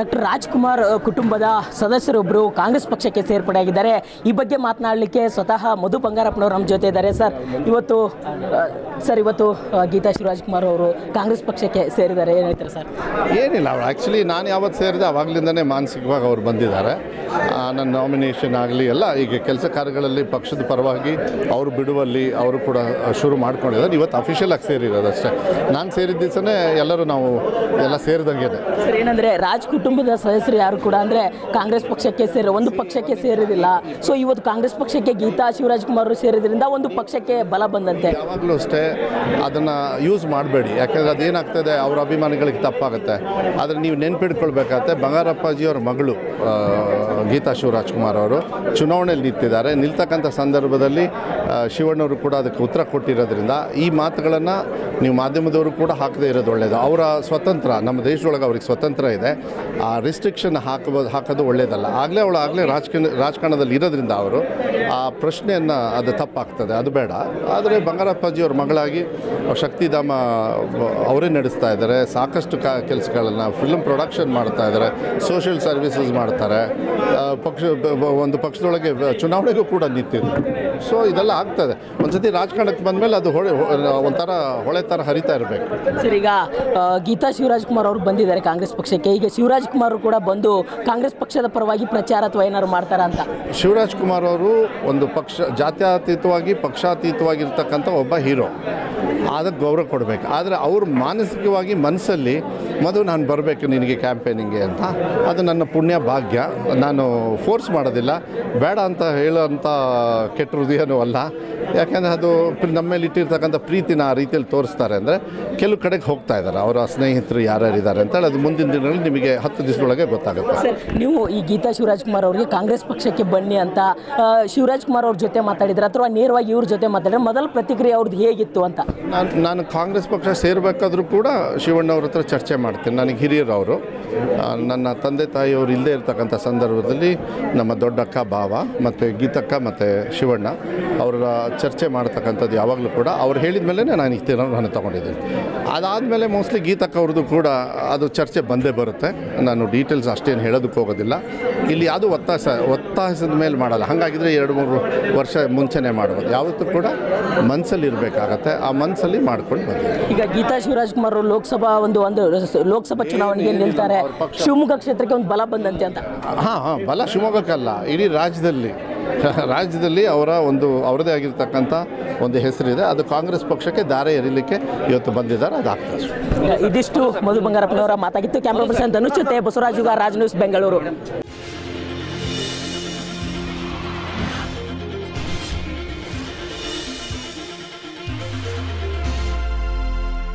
Doctor Rajkumar ಕುಟುಂಬದ ಸದಸ್ಯರೊಬ್ಬರು ಕಾಂಗ್ರೆಸ್ ಪಕ್ಷಕ್ಕೆ ಸೇರ್ಪಡೆಯಾಗಿದ್ದಾರೆ. ಈ ಬಗ್ಗೆ ಮಾತನಾಡಲಿಕ್ಕೆ ಸ್ವತಃ ಮಧು ಬಂಗಾರಪ್ಪನವರು ನಮ್ಮ ಜೊತೆ ಇದ್ದಾರೆ. ಸರ್ ಇವತ್ತು ಸರ್ ಇವತ್ತು ಗೀತಾ ಶಿವರಾಜ್ಕುಮಾರ್ ಅವರು ಕಾಂಗ್ರೆಸ್ ಪಕ್ಷಕ್ಕೆ ಸೇರಿದ್ದಾರೆ. ಏನು ಹೇಳ್ತಾರೆ ಸರ್? ಏನಿಲ್ಲ ಅವ್ರು ಆ್ಯಕ್ಚುಲಿ ನಾನು ಯಾವತ್ತು ಸೇರಿದೆ ಅವಾಗಲಿಂದನೇ ಮಾನಸಿಕವಾಗಿ ಅವ್ರು ಬಂದಿದ್ದಾರೆ. ನನ್ನ ನಾಮಿನೇಷನ್ ಆಗಲಿ ಎಲ್ಲ ಈಗ ಕೆಲಸ ಕಾರ್ಯಗಳಲ್ಲಿ ಪಕ್ಷದ ಪರವಾಗಿ ಅವರು ಬಿಡುವಲ್ಲಿ ಅವರು ಕೂಡ ಶುರು ಮಾಡ್ಕೊಂಡಿದ್ದಾರೆ. ಇವತ್ತು ಅಫಿಷಿಯಲ್ ಆಗಿ ಸೇರಿರೋದು ಅಷ್ಟೇ. ನಾನು ಸೇರಿದ ದಿವಸನೇ ಎಲ್ಲರೂ ನಾವು ಎಲ್ಲ ಸೇರಿದಂಗೆ ಸರ್ ಏನಂದ್ರೆ ರಾಜ್ ಕುಟುಂಬದ ಸದಸ್ಯರು ಯಾರು ಕೂಡ ಅಂದರೆ ಕಾಂಗ್ರೆಸ್ ಪಕ್ಷಕ್ಕೆ ಸೇರಿ, ಒಂದು ಪಕ್ಷಕ್ಕೆ ಸೇರಿದಿಲ್ಲ. ಸೊ ಇವತ್ತು ಕಾಂಗ್ರೆಸ್ ಪಕ್ಷಕ್ಕೆ ಗೀತಾ ಶಿವರಾಜ್ಕುಮಾರ್ ಅವರು ಸೇರಿದ್ರಿಂದ ಒಂದು ಪಕ್ಷಕ್ಕೆ ಬಲ ಬಂದಂತೆ. ಯಾವಾಗಲೂ ಅಷ್ಟೇ ಅದನ್ನು ಯೂಸ್ ಮಾಡಬೇಡಿ. ಯಾಕೆಂದರೆ ಅದೇನಾಗ್ತದೆ ಅವ್ರ ಅಭಿಮಾನಿಗಳಿಗೆ ತಪ್ಪಾಗುತ್ತೆ. ಆದರೆ ನೀವು ನೆನ್ಪಿಟ್ಕೊಳ್ಬೇಕಾಗತ್ತೆ, ಬಂಗಾರಪ್ಪಾಜಿಯವ್ರ ಮಗಳು ಗೀತಾ ಶಿವರಾಜ್ಕುಮಾರ್ ಅವರು ಚುನಾವಣೆಯಲ್ಲಿ ನಿಂತಿದ್ದಾರೆ. ನಿಲ್ತಕ್ಕಂಥ ಸಂದರ್ಭದಲ್ಲಿ ಶಿವಣ್ಣವರು ಕೂಡ ಅದಕ್ಕೆ ಉತ್ತರ ಕೊಟ್ಟಿರೋದ್ರಿಂದ ಈ ಮಾತುಗಳನ್ನು ನೀವು ಮಾಧ್ಯಮದವರು ಕೂಡ ಹಾಕದೇ ಇರೋದು ಒಳ್ಳೆಯದು ಅವರ ಸ್ವತಂತ್ರ, ನಮ್ಮ ದೇಶದೊಳಗೆ ಅವ್ರಿಗೆ ಸ್ವತಂತ್ರ ಇದೆ. ಆ ರಿಸ್ಟ್ರಿಕ್ಷನ್ ಹಾಕಬೋದು ಹಾಕೋದು ಒಳ್ಳೆಯದಲ್ಲ ಆಗಲೇ ಅವಳು ಆಗಲೇ ರಾಜಕೀಯ, ರಾಜಕಾರಣದಲ್ಲಿ ಇರೋದ್ರಿಂದ ಅವರು ಆ ಪ್ರಶ್ನೆಯನ್ನು ಅದು ತಪ್ಪಾಗ್ತದೆ. ಅದು ಬೇಡ. ಆದರೆ ಬಂಗಾರಪ್ಪಾಜಿಯವ್ರ ಮಗಳಾಗಿ ಶಕ್ತಿಧಾಮ, ಅವರೇ ನಡೆಸ್ತಾ ಇದ್ದಾರೆ. ಸಾಕಷ್ಟು ಕೆಲಸಗಳನ್ನು ಫಿಲ್ಮ್ ಪ್ರೊಡಕ್ಷನ್ ಮಾಡ್ತಾ ಇದ್ದಾರೆ. ಸೋಷಿಯಲ್ ಸರ್ವಿಸಸ್ ಮಾಡ್ತಾರೆ. ಪಕ್ಷ ಒಂದು ಪಕ್ಷದೊಳಗೆ ಚುನಾವಣೆಗೂ ಕೂಡ ನಿಂತಿದೆ. ಸೊ ಇದೆಲ್ಲ ಆಗ್ತದೆ. ಒಂದ್ಸತಿ ರಾಜಕಾರಣಕ್ಕೆ ಬಂದಮೇಲೆ ಅದು ಹೊಳೆ ಒಂಥರ ಹೊಳೆ ಥರ ಹರಿತಾ ಇರಬೇಕು. ಸರ್ ಈಗ ಗೀತಾ ಶಿವರಾಜ್ ಕುಮಾರ್ ಅವರು ಬಂದಿದ್ದಾರೆ ಕಾಂಗ್ರೆಸ್ ಪಕ್ಷಕ್ಕೆ. ಈಗ ಶಿವರಾಜ್ ಕುಮಾರ್ ಕೂಡ ಬಂದು ಕಾಂಗ್ರೆಸ್ ಪಕ್ಷದ ಪರವಾಗಿ ಪ್ರಚಾರ ಅಥವಾ ಏನಾದ್ರು ಮಾಡ್ತಾರ ಅಂತ? ಶಿವರಾಜ್ ಕುಮಾರ್ ಅವರು ಒಂದು ಪಕ್ಷ ಜಾತ್ಯತೀತವಾಗಿ ಪಕ್ಷಾತೀತವಾಗಿರ್ತಕ್ಕಂಥ ಒಬ್ಬ ಹೀರೋ. ಅದಕ್ಕೆ ಗೌರವ ಕೊಡಬೇಕು. ಆದರೆ ಅವರು ಮಾನಸಿಕವಾಗಿ ಮನಸ್ಸಲ್ಲಿ ಮೊದಲು ನಾನು ಬರಬೇಕು ನಿನಗೆ ಕ್ಯಾಂಪೇನಿಂಗ್ಗೆ ಅಂತ. ಅದು ನನ್ನ ಪುಣ್ಯ ಭಾಗ್ಯ. ನಾನು ಫೋರ್ಸ್ ಮಾಡೋದಿಲ್ಲ. ಬೇಡ ಅಂತ ಹೇಳೋಂಥ ಕೆಟ್ಟ ಹೃದಯನೂ ಅಲ್ಲ. ಯಾಕೆಂದರೆ ಅದು ನಮ್ಮ ಮೇಲೆ ಇಟ್ಟಿರ್ತಕ್ಕಂಥ ಪ್ರೀತಿನ ಆ ರೀತಿಯಲ್ಲಿ ತೋರಿಸ್ತಾರೆ ಅಂದರೆ ಕೆಲವು ಕಡೆಗೆ ಹೋಗ್ತಾ ಇದ್ದಾರೆ. ಅವರ ಸ್ನೇಹಿತರು ಯಾರ್ಯಾರು ಇದ್ದಾರೆ ಅಂತೇಳಿ ಅದು ಮುಂದಿನ ದಿನಗಳಲ್ಲಿ ನಿಮಗೆ ಹತ್ತು ದಿವಸದೊಳಗೆ ಗೊತ್ತಾಗುತ್ತೆ. ಸರ್ ನೀವು ಈ ಗೀತಾ ಶಿವರಾಜ್ ಕುಮಾರ್ ಅವರಿಗೆ ಕಾಂಗ್ರೆಸ್ ಪಕ್ಷಕ್ಕೆ ಬನ್ನಿ ಅಂತ ಶಿವರಾಜ್ ಕುಮಾರ್ ಅವ್ರ ಜೊತೆ ಮಾತಾಡಿದ್ರೆ ಅಥವಾ ನೇರವಾಗಿ ಇವ್ರ ಜೊತೆ ಮಾತಾಡಿದ್ರೆ ಮೊದಲ ಪ್ರತಿಕ್ರಿಯೆ ಅವ್ರದ್ದು ಹೇಗಿತ್ತು ಅಂತ? ನಾನು ನಾನು ಕಾಂಗ್ರೆಸ್ ಪಕ್ಷ ಸೇರಬೇಕಾದ್ರೂ ಕೂಡ ಶಿವಣ್ಣವ್ರ ಹತ್ರ ಚರ್ಚೆ ಮಾಡ್ತೀನಿ. ನನಗೆ ಹಿರಿಯರು ಅವರು. ನನ್ನ ತಂದೆ ತಾಯಿಯವರು ಇಲ್ಲದೇ ಇರತಕ್ಕಂಥ ಸಂದರ್ಭದಲ್ಲಿ ನಮ್ಮ ದೊಡ್ಡಕ್ಕ ಭಾವ ಮತ್ತು ಗೀತಕ್ಕ ಮತ್ತು ಶಿವಣ್ಣ ಅವರ ಚರ್ಚೆ ಮಾಡ್ತಕ್ಕಂಥದ್ದು ಯಾವಾಗಲೂ ಕೂಡ. ಅವ್ರು ಹೇಳಿದ ಮೇಲೆ ನಾನು ಈ ತೀರ್ಮಾನ ತೊಗೊಂಡಿದ್ದೀನಿ. ಅದಾದಮೇಲೆ ಮೋಸ್ಟ್ಲಿ ಗೀತಕ್ಕ ಅವ್ರದ್ದು ಕೂಡ ಅದು ಚರ್ಚೆ ಬಂದೇ ಬರುತ್ತೆ. ನಾನು ಡೀಟೇಲ್ಸ್ ಅಷ್ಟೇನು ಹೇಳೋದಕ್ಕೆ ಹೋಗೋದಿಲ್ಲ. ಇಲ್ಲಿ ಯಾವುದು ಒತ್ತಾಸ ಒತ್ತಾಸದ ಮೇಲೆ ಮಾಡಲ್ಲ. ಹಾಗಾಗಿದ್ರೆ ಎರಡು ಮೂರು ವರ್ಷ ಮುಂಚೆನೇ ಮಾಡ್ಬೋದು ಯಾವತ್ತೂ ಕೂಡ ಮನಸ್ಸಲ್ಲಿ ಇರಬೇಕಾಗತ್ತೆ. ಆ ಮನಸ್ಸಲ್ಲಿ ಮಾಡ್ಕೊಂಡು ಬಂದಿದೆ ಈಗ ಗೀತಾ ಶಿವರಾಜ್ ಕುಮಾರ್ ಅವರು ಲೋಕಸಭಾ ಒಂದು ಒಂದು ಲೋಕಸಭಾ ಚುನಾವಣೆಗೆ ನಿಲ್ತಾರೆ. ಶಿವಮೊಗ್ಗ ಕ್ಷೇತ್ರಕ್ಕೆ ಒಂದು ಬಲ ಬಂದಂತೆ ಅಂತ. ಹಾಂ ಹಾಂ ಬಲ ಶಿವಮೊಗ್ಗಕ್ಕಲ್ಲ. ಇಡೀ ರಾಜ್ಯದಲ್ಲಿ. ರಾಜ್ಯದಲ್ಲಿ ಅವರ ಒಂದು, ಅವರದೇ ಆಗಿರ್ತಕ್ಕಂಥ ಒಂದು ಹೆಸರಿದೆ. ಅದು ಕಾಂಗ್ರೆಸ್ ಪಕ್ಷಕ್ಕೆ ದಾರೆ ಎರಿಲಿಕ್ಕೆ ಇವತ್ತು ಬಂದಿದ್ದಾರೆ. ಅದಾಗ್ತದೆ ಇದಿಷ್ಟು ಮಧು ಬಂಗಾರಪ್ಪನವರ ಮಾತಾಗಿತ್ತು. ಕ್ಯಾಮ್ರಾ ಪರ್ಸನ್ ಧನುಷ್ ಜೊತೆ ಬಸವರಾಜುಗ, ರಾಜ್ ನ್ಯೂಸ್ ಬೆಂಗಳೂರು.